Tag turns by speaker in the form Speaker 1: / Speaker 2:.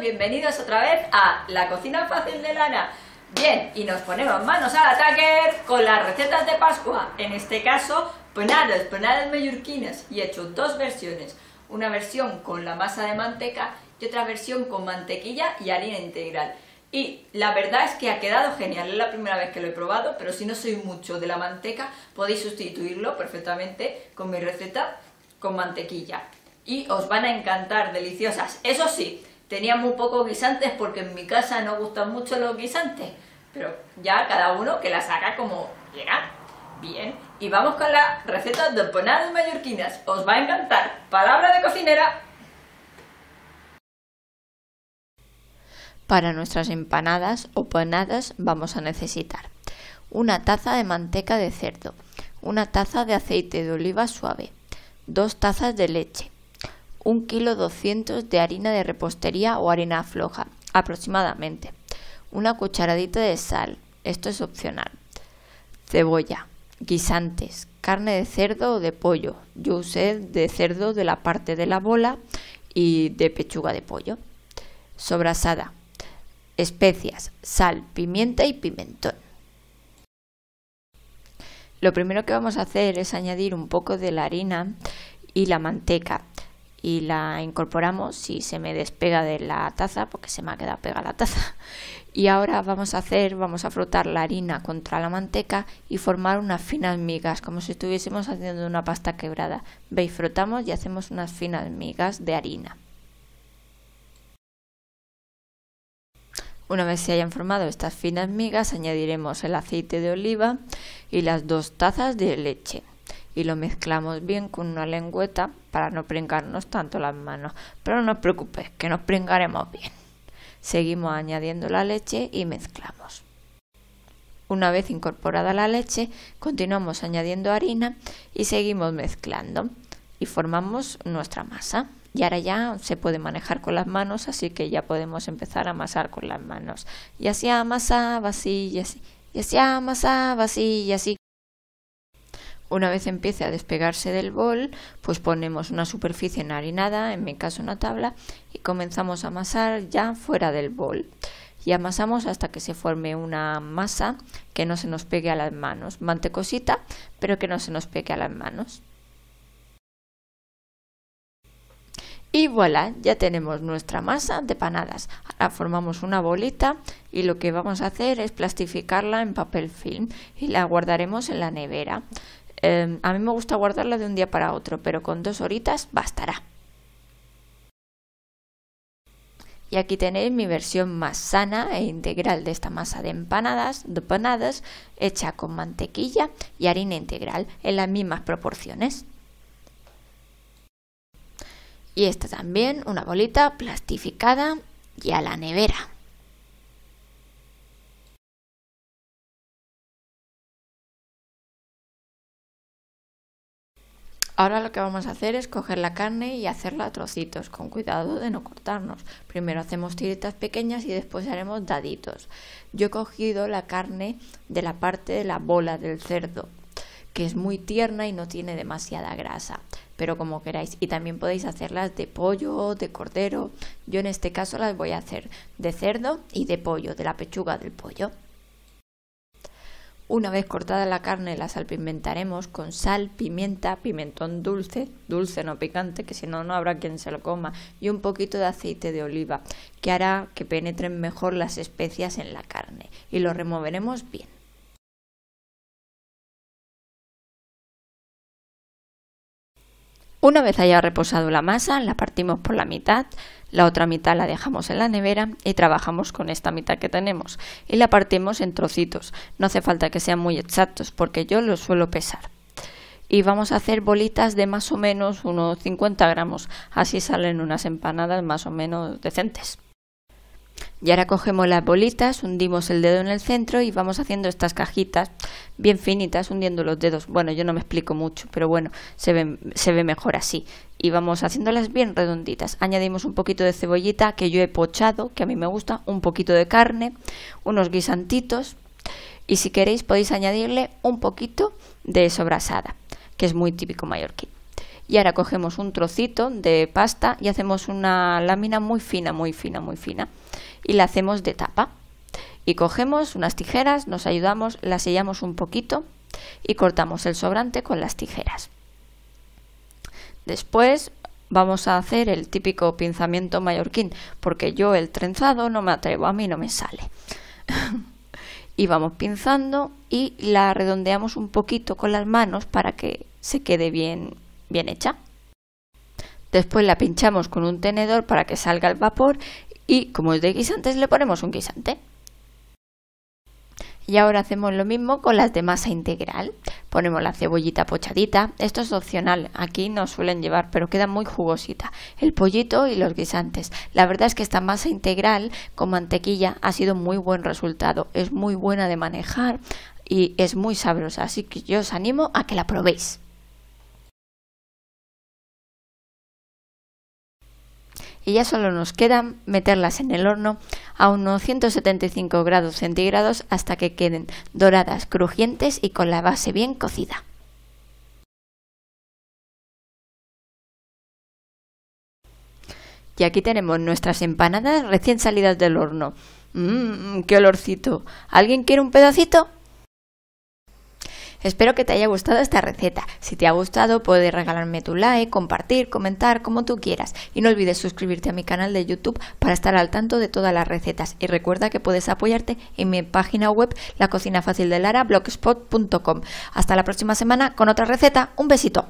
Speaker 1: bienvenidos otra vez a La Cocina Fácil de Lana. Bien, y nos ponemos manos al ataque con las recetas de Pascua. En este caso, panadas, panadas mallorquinas. Y he hecho dos versiones. Una versión con la masa de manteca y otra versión con mantequilla y harina integral. Y la verdad es que ha quedado genial, es la primera vez que lo he probado, pero si no soy mucho de la manteca, podéis sustituirlo perfectamente con mi receta con mantequilla. Y os van a encantar, deliciosas. Eso sí, tenía muy pocos guisantes porque en mi casa no gustan mucho los guisantes, pero ya cada uno que las haga como quiera. Bien, y vamos con la receta de empanadas mallorquinas. Os va a encantar. Palabra de cocinera.
Speaker 2: Para nuestras empanadas o panadas vamos a necesitar una taza de manteca de cerdo, una taza de aceite de oliva suave, dos tazas de leche, un kilo doscientos de harina de repostería o harina floja, aproximadamente, una cucharadita de sal, esto es opcional, cebolla, guisantes, carne de cerdo o de pollo, yo usé de cerdo de la parte de la bola y de pechuga de pollo, sobrasada, especias, sal, pimienta y pimentón. Lo primero que vamos a hacer es añadir un poco de la harina y la manteca y la incorporamos si se me despega de la taza porque se me ha quedado pegada la taza. Y ahora vamos a hacer vamos a frotar la harina contra la manteca y formar unas finas migas como si estuviésemos haciendo una pasta quebrada. Veis frotamos y hacemos unas finas migas de harina. Una vez se hayan formado estas finas migas, añadiremos el aceite de oliva y las dos tazas de leche y lo mezclamos bien con una lengüeta para no pringarnos tanto las manos. Pero no os preocupéis, que nos pringaremos bien. Seguimos añadiendo la leche y mezclamos. Una vez incorporada la leche, continuamos añadiendo harina y seguimos mezclando y formamos nuestra masa. Y ahora ya se puede manejar con las manos, así que ya podemos empezar a amasar con las manos. Y así amasaba así y así. Y así amasaba así y así. Una vez empiece a despegarse del bol, pues ponemos una superficie enharinada, en mi caso una tabla, y comenzamos a amasar ya fuera del bol. Y amasamos hasta que se forme una masa que no se nos pegue a las manos. Mantecosita, pero que no se nos pegue a las manos. Y voilà, ya tenemos nuestra masa de panadas. Ahora formamos una bolita y lo que vamos a hacer es plastificarla en papel film y la guardaremos en la nevera. Em, a mí me gusta guardarla de un día para otro, pero con dos horitas bastará. Y aquí tenéis mi versión más sana e integral de esta masa de empanadas, de panadas, hecha con mantequilla y harina integral en las mismas proporciones. Y esta también, una bolita plastificada y a la nevera. Ahora lo que vamos a hacer es coger la carne y hacerla a trocitos, con cuidado de no cortarnos. Primero hacemos tiritas pequeñas y después haremos daditos. Yo he cogido la carne de la parte de la bola del cerdo, que es muy tierna y no tiene demasiada grasa pero como queráis. Y también podéis hacerlas de pollo, de cordero. Yo en este caso las voy a hacer de cerdo y de pollo, de la pechuga del pollo. Una vez cortada la carne la salpimentaremos con sal, pimienta, pimentón dulce, dulce no picante, que si no no habrá quien se lo coma, y un poquito de aceite de oliva, que hará que penetren mejor las especias en la carne, y lo removeremos bien. Una vez haya reposado la masa, la partimos por la mitad, la otra mitad la dejamos en la nevera y trabajamos con esta mitad que tenemos y la partimos en trocitos. No hace falta que sean muy exactos porque yo los suelo pesar. Y vamos a hacer bolitas de más o menos unos 50 gramos, así salen unas empanadas más o menos decentes. Y ahora cogemos las bolitas, hundimos el dedo en el centro y vamos haciendo estas cajitas bien finitas, hundiendo los dedos. Bueno, yo no me explico mucho, pero bueno, se ve, se ve mejor así. Y vamos haciéndolas bien redonditas. Añadimos un poquito de cebollita que yo he pochado, que a mí me gusta, un poquito de carne, unos guisantitos. Y si queréis podéis añadirle un poquito de sobrasada, que es muy típico mallorquín. Y ahora cogemos un trocito de pasta y hacemos una lámina muy fina, muy fina, muy fina. Y la hacemos de tapa. Y cogemos unas tijeras, nos ayudamos, la sellamos un poquito y cortamos el sobrante con las tijeras. Después vamos a hacer el típico pinzamiento mallorquín, porque yo el trenzado no me atrevo, a mí no me sale. y vamos pinzando y la redondeamos un poquito con las manos para que se quede bien, bien hecha. Después la pinchamos con un tenedor para que salga el vapor y como es de guisantes le ponemos un guisante. Y ahora hacemos lo mismo con las de masa integral. Ponemos la cebollita pochadita. Esto es opcional, aquí no suelen llevar, pero queda muy jugosita. El pollito y los guisantes. La verdad es que esta masa integral con mantequilla ha sido muy buen resultado. Es muy buena de manejar y es muy sabrosa. Así que yo os animo a que la probéis. Y ya solo nos queda meterlas en el horno a unos 175 grados centígrados hasta que queden doradas, crujientes y con la base bien cocida. Y aquí tenemos nuestras empanadas recién salidas del horno. Mmm, qué olorcito. ¿Alguien quiere un pedacito? Espero que te haya gustado esta receta. Si te ha gustado, puedes regalarme tu like, compartir, comentar, como tú quieras. Y no olvides suscribirte a mi canal de YouTube para estar al tanto de todas las recetas. Y recuerda que puedes apoyarte en mi página web, la cocina fácil de Lara, blogspot.com. Hasta la próxima semana con otra receta. Un besito.